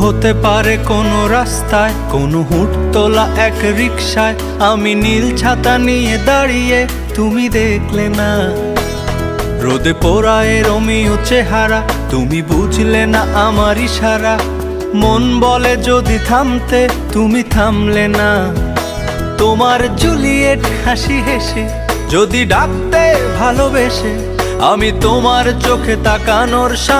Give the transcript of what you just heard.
হতে পারে কোনো রাস্তায়, কোনো হুট তোলা এক রিক্সায় আমি নীল ছাতা নিয়ে দাঁড়িয়ে, তুমি দেখলে না। রোদে পোড়ায় রমিও চেহারা, তুমি বুঝলে না আমার ইশারা। মন বলে যদি থামতে, তুমি থামলে না। তোমার জুলিয়েট হাসি হেসে, যদি ডাকতে ভালোবেসে, আমি তোমার চোখে তাকানোর সা